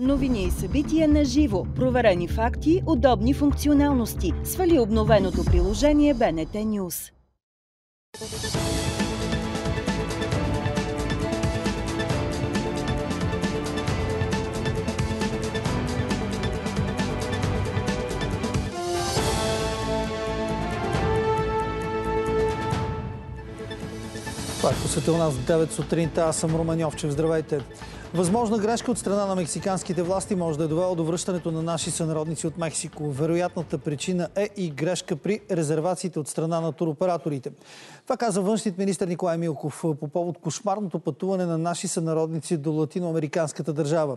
Новини и събития на живо, проверени факти, удобни функционалности. Свали обновеното приложение БНТ News. Това е посетил нас в 9 сутринта. Аз съм Румен Йовчев. Здравейте. Възможна грешка от страна на мексиканските власти може да е довела до връщането на наши сънародници от Мексико. Вероятната причина е и грешка при резервациите от страна на туроператорите. Това каза външният министр Николай Милков по повод кошмарното пътуване на наши сънародници до латиноамериканската държава.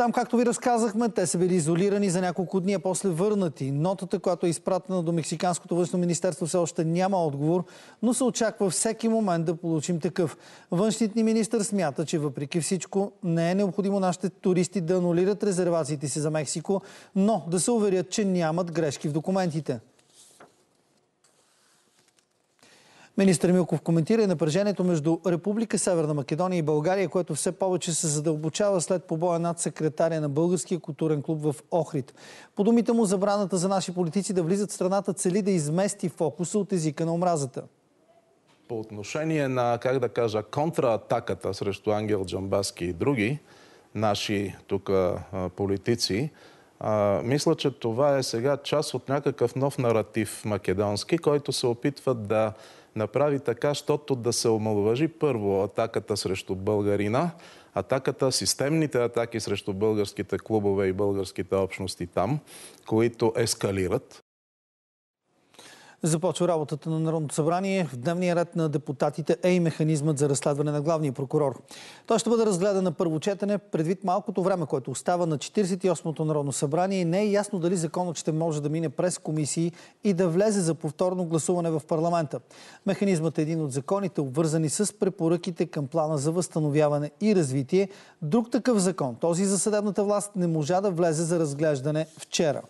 Там, както ви разказахме, те са били изолирани за няколко дни, а после върнати. Нотата, която е изпратена до Мексиканското външно министерство, все още няма отговор, но се очаква всеки момент да получим такъв. Външният ни министр смята, че въпреки всичко не е необходимо нашите туристи да анулират резервациите си за Мексико, но да се уверят, че нямат грешки в документите. Министър Милков коментира и напрежението между Република Северна Македония и България, което все повече се задълбочава след побоя над секретаря на Българския културен клуб в Охрид. По думите му, забраната за наши политици да влизат в страната цели да измести фокуса от езика на омразата. По отношение на, как да кажа, контратаката срещу Ангел Джамбаски и други наши тук политици, а, мисля, че това е сега част от някакъв нов наратив македонски, който се опитват да направи така, щото да се омалуважи първо атаката срещу българина, атаката, системните атаки срещу българските клубове и българските общности там, които ескалират. Започва работата на Народното събрание. В дневния ред на депутатите е и механизмът за разследване на главния прокурор. Той ще бъде разгледан на първо четене предвид малкото време, което остава на 48-то Народно събрание не е ясно дали законът ще може да мине през комисии и да влезе за повторно гласуване в парламента. Механизмът е един от законите, обвързани с препоръките към плана за възстановяване и развитие. Друг такъв закон, този за съдебната власт, не можа да влезе за разглеждане вчера.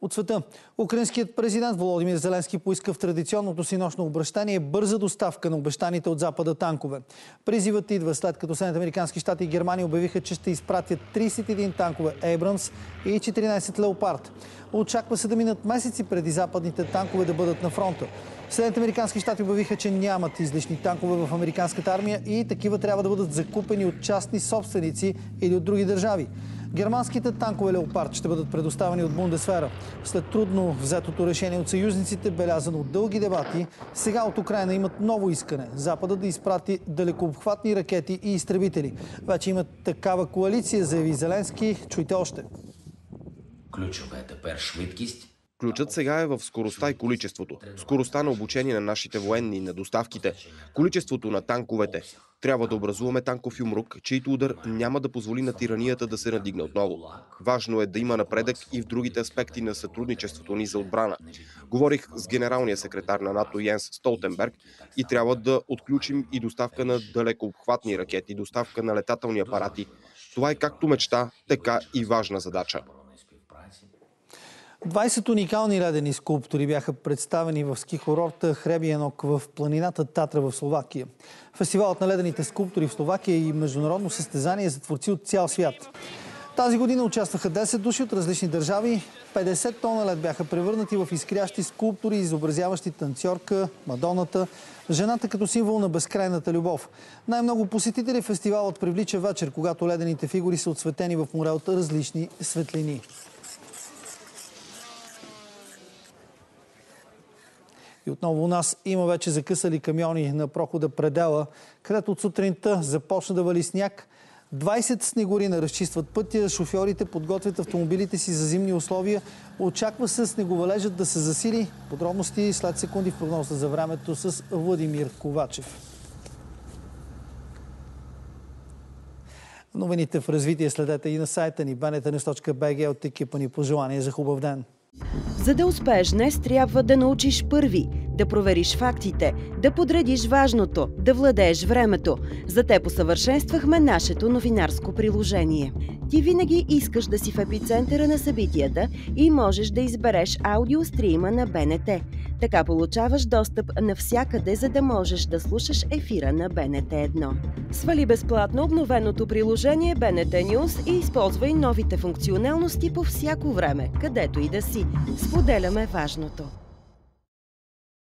От света. Украинският президент Володимир Зеленски поиска в традиционното си нощно обращение бърза доставка на обещаните от Запада танкове. Призивът идва след като Съединените американски щати и Германия обявиха, че ще изпратят 31 танкове Abrams и 14 Леопард. Очаква се да минат месеци преди западните танкове да бъдат на фронта. Съединените американски щати обявиха, че нямат излишни танкове в американската армия и такива трябва да бъдат закупени от частни собственици или от други държави. Германските танкове Леопард ще бъдат предоставени от Бундесфера. След трудно взетото решение от съюзниците, белязано от дълги дебати, сега от Украина имат ново искане. Запада да изпрати далекообхватни ракети и изтребители. Вече имат такава коалиция, заяви Зеленски. Чуйте още. Ключове тепер швидкість Ключът сега е в скоростта и количеството. Скоростта на обучение на нашите военни, на доставките, количеството на танковете. Трябва да образуваме танков юмрук, чийто удар няма да позволи на тиранията да се надигне отново. Важно е да има напредък и в другите аспекти на сътрудничеството ни за отбрана. Говорих с генералния секретар на НАТО Йенс Столтенберг и трябва да отключим и доставка на далекообхватни ракети, доставка на летателни апарати. Това е както мечта, така и важна задача. 20 уникални ледени скулптури бяха представени в ски курорта Хребиенок в планината Татра в Словакия. Фестивалът на ледените скулптури в Словакия е и международно състезание за творци от цял свят. Тази година участваха 10 души от различни държави. 50 тона лед бяха превърнати в изкрящи скулптури, изобразяващи танцорка, Мадоната, жената като символ на безкрайната любов. Най-много посетители фестивалът привлича вечер, когато ледените фигури са отсветени в море от различни светлини. И отново у нас има вече закъсали камиони на прохода предела, където от сутринта започна да вали сняг. 20 снегорина разчистват пътя, шофьорите подготвят автомобилите си за зимни условия. Очаква се снеговалежът да се засили. Подробности след секунди в прогноза за времето с Владимир Ковачев. Новините в развитие следете и на сайта ни bnetnews.bg от екипа ни. Пожелание за хубав ден! За да успееш днес, трябва да научиш първи, да провериш фактите, да подредиш важното, да владееш времето. За те посъвършенствахме нашето новинарско приложение. Ти винаги искаш да си в епицентъра на събитията и можеш да избереш аудиострима на БНТ. Така получаваш достъп навсякъде, за да можеш да слушаш ефира на БНТ 1. Свали безплатно обновеното приложение БНТ News и използвай новите функционалности по всяко време, където и да си. Споделяме важното.